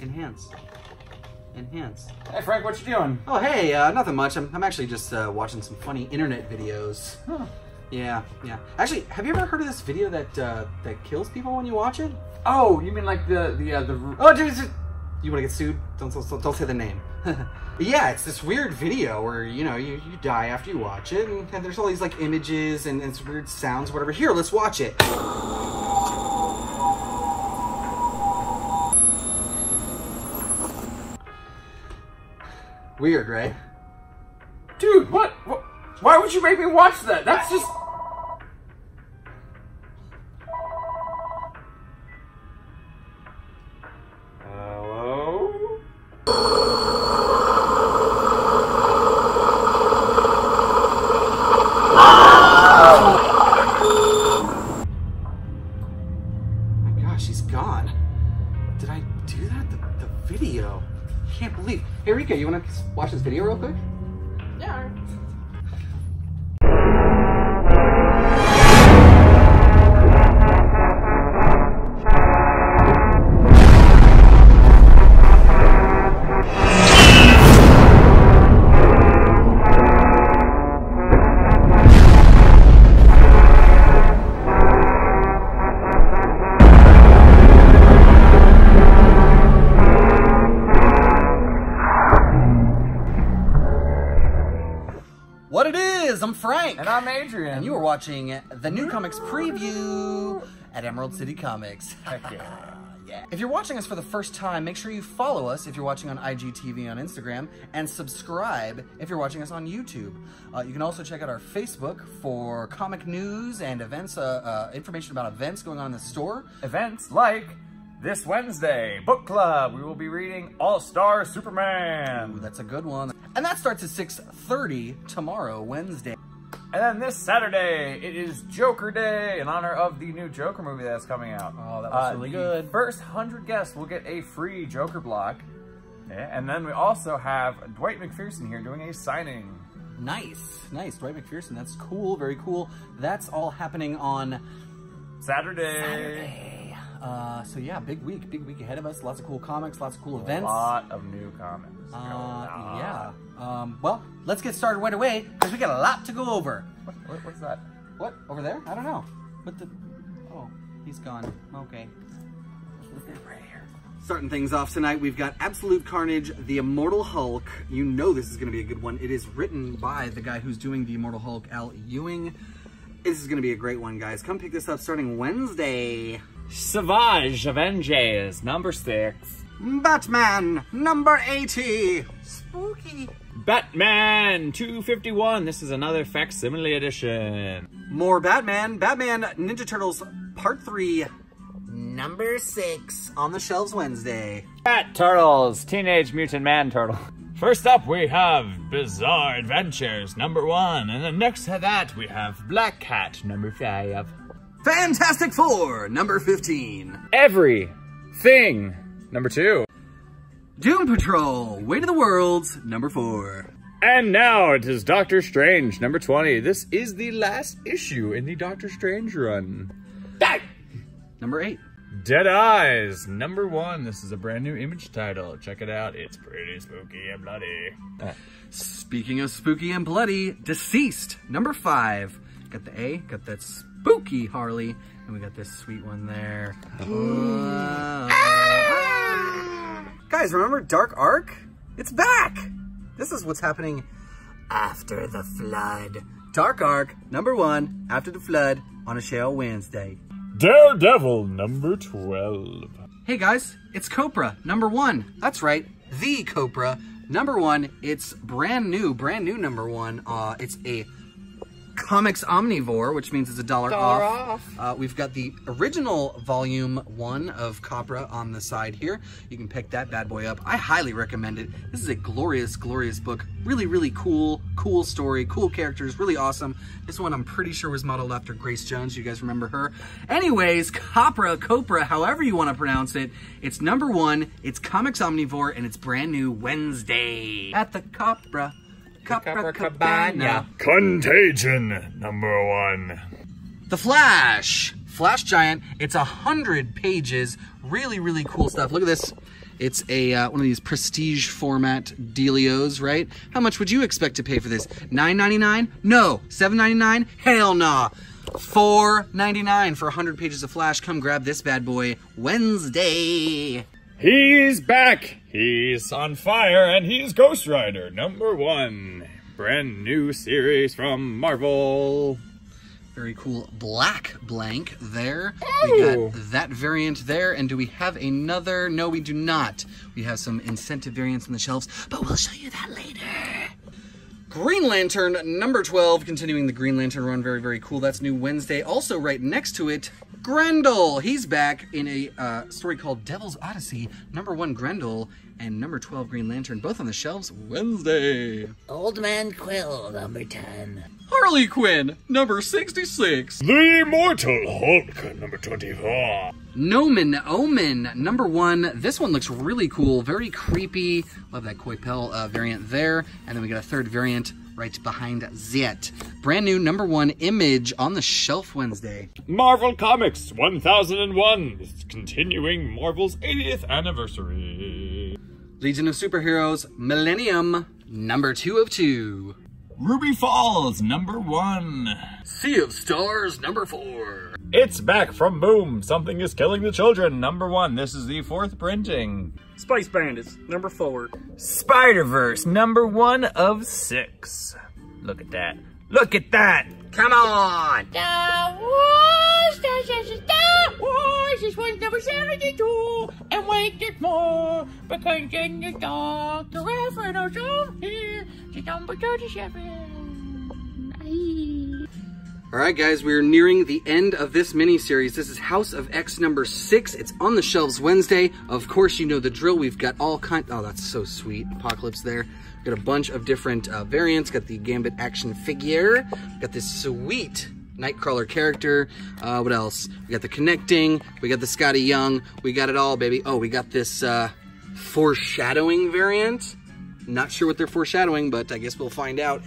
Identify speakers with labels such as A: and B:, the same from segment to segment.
A: Enhance. Enhance.
B: Hey Frank, what you doing?
A: Oh, hey, uh, nothing much. I'm, I'm actually just uh, watching some funny internet videos.
B: Huh.
A: Yeah, yeah. Actually, have you ever heard of this video that uh, that kills people when you watch it?
B: Oh, you mean like the the uh, the
A: Oh, dude, you want to get sued? Don't, don't don't say the name. yeah, it's this weird video where you know you, you die after you watch it, and, and there's all these like images and, and weird sounds, whatever. Here, let's watch it. Weird, right?
B: dude? What? what? Why would you make me watch that? That's just.
A: Video real quick?
C: Yeah.
A: I'm
B: And I'm Adrian.
A: And you are watching the new comics preview at Emerald City Comics.
B: Heck yeah.
A: yeah. If you're watching us for the first time, make sure you follow us if you're watching on IGTV on Instagram, and subscribe if you're watching us on YouTube. Uh, you can also check out our Facebook for comic news and events, uh, uh, information about events going on in the store.
B: Events like this Wednesday, book club. We will be reading All Star Superman.
A: Ooh, that's a good one. And that starts at 6.30 tomorrow, Wednesday.
B: And then this Saturday, it is Joker Day in honor of the new Joker movie that's coming out.
A: Oh, that was uh,
B: really
A: good.
B: First 100 guests will get a free Joker block. Yeah, and then we also have Dwight MacPherson here doing a signing.
A: Nice, nice. Dwight MacPherson, that's cool, very cool. That's all happening on
B: Saturday.
A: Saturday. Uh, so yeah, big week, big week ahead of us. Lots of cool comics, lots of cool events.
B: A
A: events.
B: lot of new comics.
A: Uh, yeah. Um, well, let's get started right away because we got a lot to go over.
B: What, what, what's that?
A: What over there? I don't know. What the? Oh, he's gone. Okay.
B: Right here.
A: Starting things off tonight, we've got Absolute Carnage, The Immortal Hulk. You know this is going to be a good one. It is written by the guy who's doing The Immortal Hulk, Al Ewing. This is going to be a great one, guys. Come pick this up starting Wednesday.
D: Savage Avengers, number six.
A: Batman, number 80. Spooky.
D: Batman 251. This is another facsimile edition.
A: More Batman. Batman Ninja Turtles Part 3, number 6 on the shelves Wednesday.
D: Bat Turtles, Teenage Mutant Man Turtle. First up, we have Bizarre Adventures, number one. And then next to that, we have Black Cat, number five.
A: Fantastic Four, number 15.
D: Everything, number two.
A: Doom Patrol, Weight of the Worlds, number 4.
D: And now it is Doctor Strange, number 20. This is the last issue in the Doctor Strange run.
A: Number 8.
D: Dead Eyes, number one. This is a brand new image title. Check it out. It's pretty spooky and bloody.
A: Uh, speaking of spooky and bloody, DCeased, number 5. Got the A, got that spooky Harley, and we got this sweet one there. Whoa. Guys, remember Dark Ark? It's back! This is what's happening after the flood. Dark Ark, number one, after the flood, on a shale Wednesday.
D: Daredevil, number 12.
A: Hey guys, it's Copra, number one. That's right, the Copra, number one. It's brand new, brand new number one. Uh, it's a comics omnivore, which means it's a dollar,
C: Dollar
A: off.
C: off.
A: Uh, we've got the original volume one of Copra on the side here. You can pick that bad boy up. I highly recommend it. This is a glorious, glorious book. Really, really cool, cool story, cool characters, really awesome. This one I'm pretty sure was modeled after Grace Jones. You guys remember her? Anyways, Copra, Copra, however you want to pronounce it. It's number one, it's Comics Omnivore, and it's brand new Wednesday at the Copra. Copra Cabana.
D: Contagion, number one.
A: The Flash, Flash Giant. It's a hundred pages. Really, really cool stuff. Look at this. It's a uh, one of these prestige format dealios, right? How much would you expect to pay for this? $9.99? No. $7.99? Hell nah. $4.99 for 100 pages of Flash. Come grab this bad boy Wednesday.
D: He's back. He's on fire, and he's Ghost Rider number one. Brand new series from Marvel.
A: Very cool black blank there. We got that variant there. And do we have another? No, we do not. We have some incentive variants on the shelves, but we'll show you that later. Green Lantern number 12, continuing the Green Lantern run. Very, very cool. That's new Wednesday. Also, right next to it, Grendel. He's back in a uh, story called Devil's Odyssey. Number one, Grendel, and number 12, Green Lantern, both on the shelves Wednesday.
C: Old Man Quill, number 10.
A: Harley Quinn, number 66.
D: The Immortal Hulk number 24.
A: Nomen Omen, number one. This one looks really cool, very creepy. Love that Coipel uh, variant there. And then we got a third variant right behind Zet. Brand new number one image on the shelf Wednesday.
D: Marvel Comics 1001 is continuing Marvel's 80th anniversary.
A: Legion of Superheroes, Millennium, number two of two.
D: Ruby Falls number one.
A: Sea of Stars, number four.
D: It's back from Boom. Something is killing the children. Number one. This is the fourth printing.
E: Space Bandits, number four.
D: Spider Verse number one of six. Look at that. Look at that.
A: Come on!
C: Star Wars, Star, Star Wars, this one's number 72. And wait, there's more, because in the dark, the reference on here to number 37. Aye.
A: All right, guys, we're nearing the end of this mini-series. This is House of X number six. It's on the shelves Wednesday. Of course, you know the drill. We've got all kind. Oh, that's so sweet. Apocalypse there. We've got a bunch of different uh, variants. Got the Gambit action figure. Got this sweet Nightcrawler character. Uh, what else? We got the connecting. We got the Skottie Young. We got it all, baby. Oh, we got this uh, foreshadowing variant. Not sure what they're foreshadowing, but I guess we'll find out.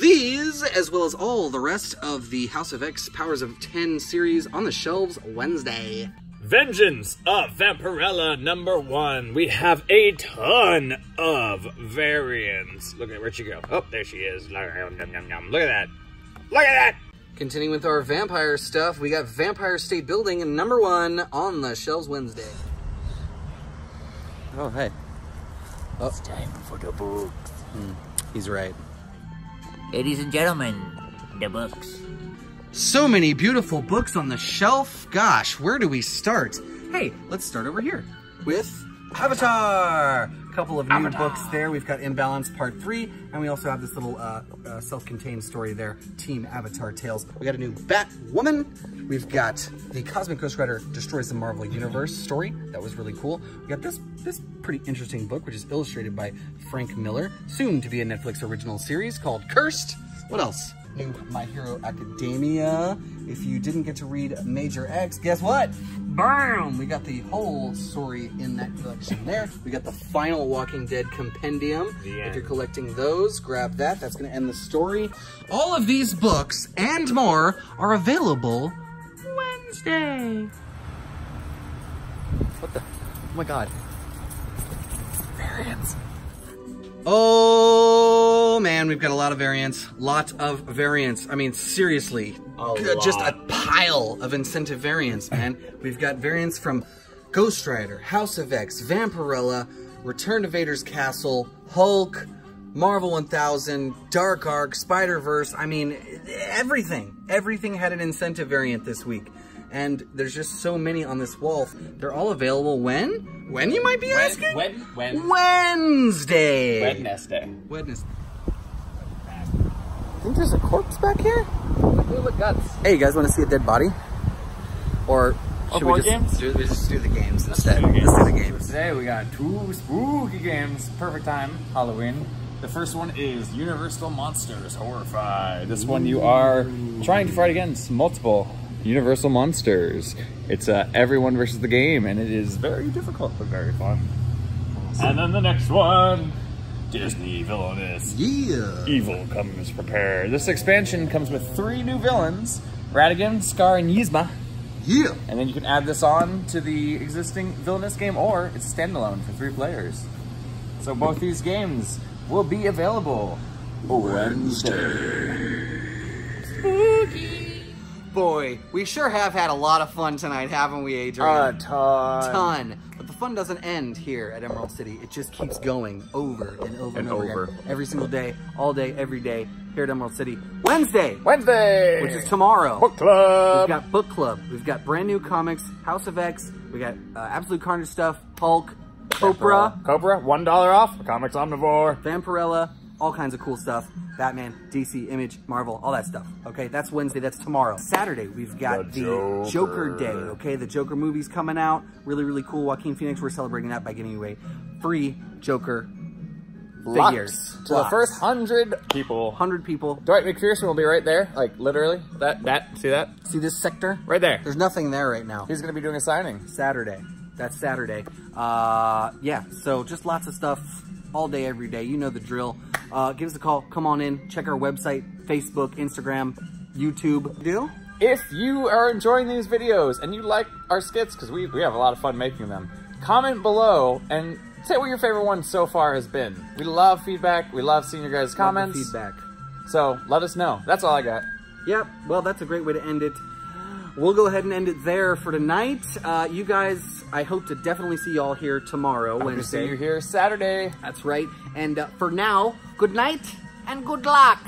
A: These, as well as all the rest of the House of X Powers of 10 series on the shelves Wednesday.
D: Vengeance of Vampirella number one. We have a ton of variants. Look at where'd she go? Oh, there she is. Look at that. Look at that.
A: Continuing with our vampire stuff, we got Vampire State Building number one on the shelves Wednesday. Oh, hey. Oh.
C: It's time for the book. Hmm.
A: He's right.
C: Ladies and gentlemen, the books.
A: So many beautiful books on the shelf. Gosh, where do we start? Hey, let's start over here with Avatar. Couple of new books there. We've got Imbalance Part 3, and we also have this little uh, uh, self-contained story there, Team Avatar Tales. We got a new Batwoman. We've got the Cosmic Ghost Rider Destroys the Marvel Universe story. That was really cool. We got this, this pretty interesting book, which is illustrated by Frank Miller, soon to be a Netflix original series called Cursed. What else? New My Hero Academia. If you didn't get to read Major X, guess what? Bam! We got the whole story in that collection there. We got the final Walking Dead compendium. If you're collecting those, grab that. That's going to end the story. All of these books and more are available Wednesday. What the? Oh my god. Variants. Oh Oh, man, we've got a lot of variants. Lots of variants. I mean, seriously, g- just a pile of incentive variants, man. We've got variants from Ghost Rider, House of X, Vampirella, Return to Vader's Castle, Hulk, Marvel 1000, Dark Ark, Spider Verse. I mean, everything. Everything had an incentive variant this week. And there's just so many on this wall. They're all available when? When you might be asking?
B: When, when,
A: Wednesday.
B: Wednesday.
A: Wednesday. Think there's a corpse back here?
B: Look, guts.
A: Hey, you guys want to see a dead body? Or should we just
B: games?
A: do we just do the games instead?
B: do the
A: Let's do the games.
B: Today we got two spooky games. Perfect time, Halloween. The first one is Universal Monsters Horrified. This one you are trying to fight against multiple Universal Monsters. It's uh, everyone versus the game, and it is very difficult but very fun. And then the next one, Disney Villainous.
A: Yeah.
B: Evil comes prepared. This expansion comes with three new villains, Ratigan, Scar, and Yzma.
A: Yeah.
B: And then you can add this on to the existing Villainous game, or it's standalone for three players. So both these games will be available Wednesday. Spooky.
A: Boy, we sure have had a lot of fun tonight, haven't we, Adrian?
B: A ton.
A: ton. But the fun doesn't end here at Emerald City. It just keeps going over and over and,
B: And
A: over,
B: over.
A: again. Every single day, all day, every day here at Emerald City. Wednesday,
B: Wednesday!
A: which is tomorrow.
B: Book Club!
A: We've got book club. We've got brand new comics, House of X. We got uh, Absolute Carnage stuff, Hulk, Copra,
B: Copra, $1 off. Comics Omnivore.
A: Vampirella, all kinds of cool stuff. Batman, DC, Image, Marvel, all that stuff. Okay, that's Wednesday. That's tomorrow. Saturday, we've got
B: The
A: the,
B: Joker.
A: Joker. Day. Okay, the Joker movie's coming out. Really, really cool. Joaquin Phoenix. We're celebrating that by giving away free Joker figures.
B: To the first hundred people.
A: hundred people.
B: Dwight MacPherson will be right there, like literally. That, that, see that?
A: See this sector?
B: Right there.
A: There's nothing there right now.
B: He's gonna be doing a signing.
A: Saturday. That's Saturday. Uh, yeah, so just lots of stuff all day, every day. You know the drill. Uh, give us a call. Come on in. Check our website, Facebook, Instagram, YouTube. Deal?
B: If you are enjoying these videos and you like our skits, because we, we have a lot of fun making them, comment below and say what your favorite one so far has been. We love feedback. We love seeing your guys'
A: Love
B: comments.
A: feedback.
B: So let us know. That's all I got.
A: Yep. Well, that's a great way to end it. We'll go ahead and end it there for tonight. Uh, you guys, I hope to definitely see y'all here tomorrow,
B: see
A: Wednesday.
B: you here Saturday.
A: That's right. And uh, for now, good night and good luck.